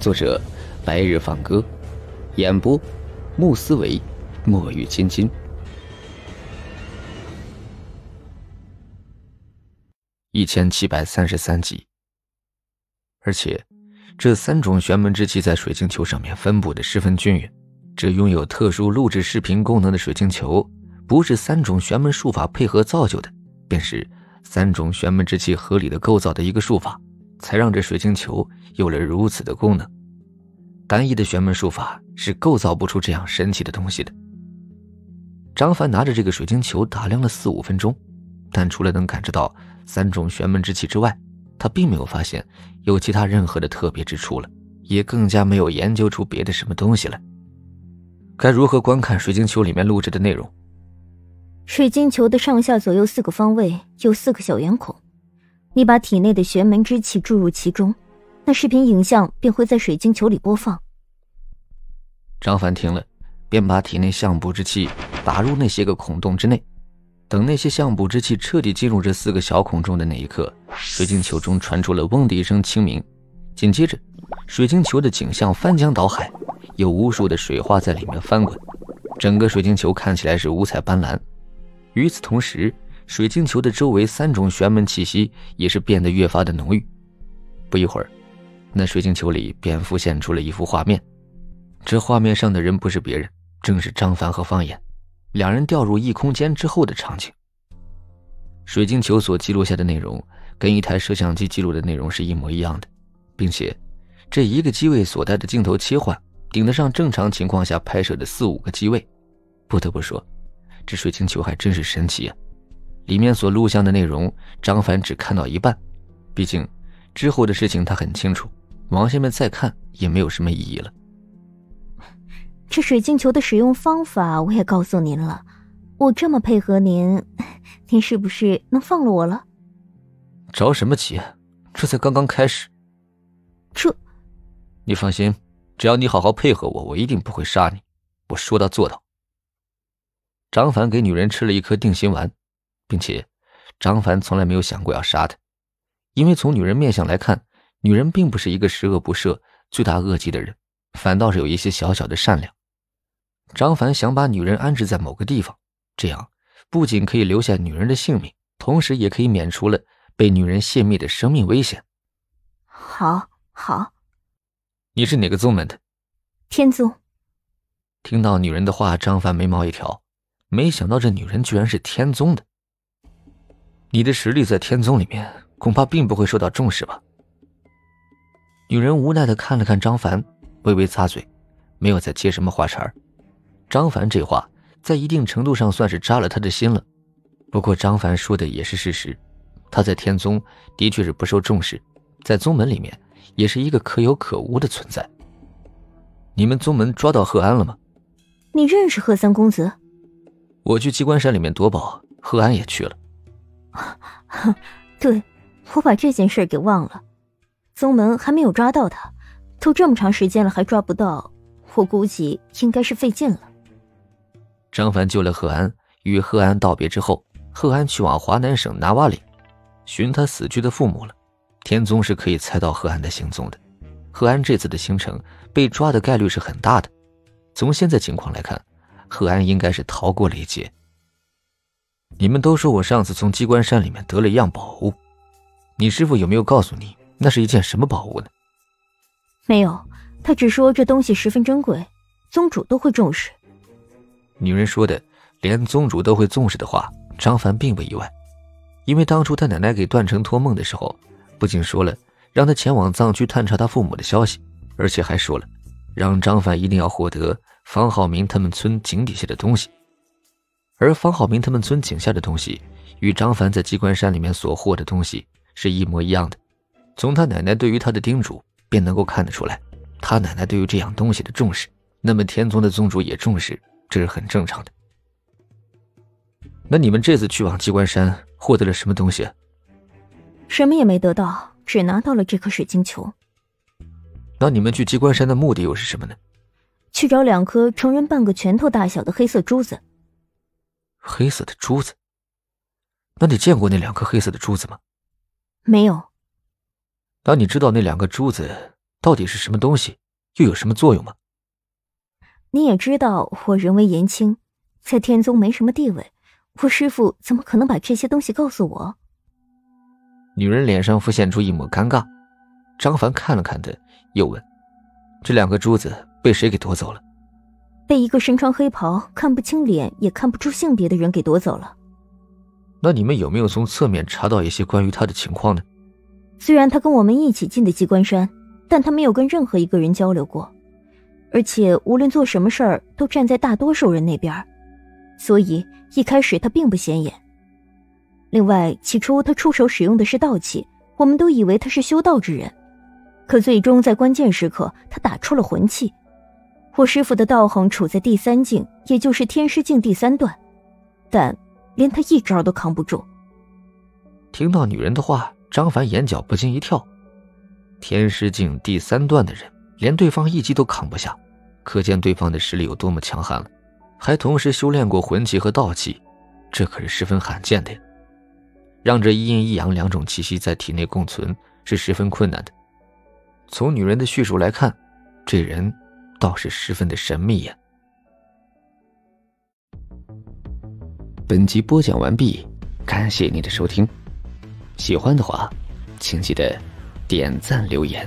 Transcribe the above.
作者：白日放歌，演播：穆思维、墨雨青青。一千七百三十三集。而且，这三种玄门之气在水晶球上面分布的十分均匀。这拥有特殊录制视频功能的水晶球，不是三种玄门术法配合造就的，便是三种玄门之气合理的构造的一个术法。才让这水晶球有了如此的功能。单一的玄门术法是构造不出这样神奇的东西的。张凡拿着这个水晶球打量了四五分钟，但除了能感知到三种玄门之气之外，他并没有发现有其他任何的特别之处了，也更加没有研究出别的什么东西来。该如何观看水晶球里面录制的内容？水晶球的上下左右四个方位有四个小圆孔。你把体内的玄门之气注入其中，那视频影像便会在水晶球里播放。张凡听了，便把体内相卜之气打入那些个孔洞之内。等那些相卜之气彻底进入这四个小孔中的那一刻，水晶球中传出了“嗡”的一声清鸣，紧接着，水晶球的景象翻江倒海，有无数的水花在里面翻滚，整个水晶球看起来是五彩斑斓。与此同时，水晶球的周围三种玄门气息也是变得越发的浓郁。不一会儿，那水晶球里便浮现出了一幅画面。这画面上的人不是别人，正是张凡和方言，两人掉入异空间之后的场景。水晶球所记录下的内容跟一台摄像机记录的内容是一模一样的，并且这一个机位所带的镜头切换顶得上正常情况下拍摄的四五个机位。不得不说，这水晶球还真是神奇啊！里面所录像的内容，张凡只看到一半，毕竟之后的事情他很清楚，往下面再看也没有什么意义了。这水晶球的使用方法我也告诉您了，我这么配合您，您是不是能放了我了？着什么急？这才刚刚开始。这，你放心，只要你好好配合我，我一定不会杀你。我说到做到。张凡给女人吃了一颗定心丸。并且，张凡从来没有想过要杀她，因为从女人面相来看，女人并不是一个十恶不赦、罪大恶极的人，反倒是有一些小小的善良。张凡想把女人安置在某个地方，这样不仅可以留下女人的性命，同时也可以免除了被女人泄密的生命危险。好，好。你是哪个宗门的？天宗。听到女人的话，张凡眉毛一挑，没想到这女人居然是天宗的。你的实力在天宗里面恐怕并不会受到重视吧？女人无奈的看了看张凡，微微咂嘴，没有再接什么话茬儿。张凡这话在一定程度上算是扎了他的心了。不过张凡说的也是事实，他在天宗的确是不受重视，在宗门里面也是一个可有可无的存在。你们宗门抓到贺安了吗？你认识贺三公子？我去机关山里面夺宝，贺安也去了。啊 对，我把这件事给忘了。宗门还没有抓到他，都这么长时间了还抓不到，我估计应该是费劲了。张凡救了贺安，与贺安道别之后，贺安去往华南省拿瓦岭，寻他死去的父母了。天宗是可以猜到贺安的行踪的，贺安这次的行程被抓的概率是很大的。从现在情况来看，贺安应该是逃过了一劫。你们都说我上次从机关山里面得了一样宝物，你师傅有没有告诉你那是一件什么宝物呢？没有，他只说这东西十分珍贵，宗主都会重视。女人说的连宗主都会重视的话，张凡并不意外，因为当初他奶奶给段成托梦的时候，不仅说了让他前往藏区探查他父母的消息，而且还说了让张凡一定要获得方浩明他们村井底下的东西。而方浩明他们村井下的东西，与张凡在机关山里面所获的东西是一模一样的。从他奶奶对于他的叮嘱，便能够看得出来，他奶奶对于这样东西的重视。那么天宗的宗主也重视，这是很正常的。那你们这次去往机关山，获得了什么东西？什么也没得到，只拿到了这颗水晶球。那你们去机关山的目的又是什么呢？去找两颗成人半个拳头大小的黑色珠子。黑色的珠子，那你见过那两颗黑色的珠子吗？没有。那你知道那两个珠子到底是什么东西，又有什么作用吗？你也知道，我人微言轻，在天宗没什么地位，我师父怎么可能把这些东西告诉我？女人脸上浮现出一抹尴尬。张凡看了看她，又问：“这两个珠子被谁给夺走了？”被一个身穿黑袍、看不清脸也看不出性别的人给夺走了。那你们有没有从侧面查到一些关于他的情况呢？虽然他跟我们一起进的机关山，但他没有跟任何一个人交流过，而且无论做什么事儿都站在大多数人那边，所以一开始他并不显眼。另外，起初他出手使用的是道器，我们都以为他是修道之人。可最终在关键时刻，他打出了魂器。我师傅的道行处在第三境，也就是天师境第三段，但连他一招都扛不住。听到女人的话，张凡眼角不禁一跳。天师境第三段的人，连对方一击都扛不下，可见对方的实力有多么强悍了。还同时修炼过魂器和道器，这可是十分罕见的。让这一阴一阳两种气息在体内共存，是十分困难的。从女人的叙述来看，这人倒是十分的神秘呀。本集播讲完毕，感谢您的收听。喜欢的话，请记得点赞留言。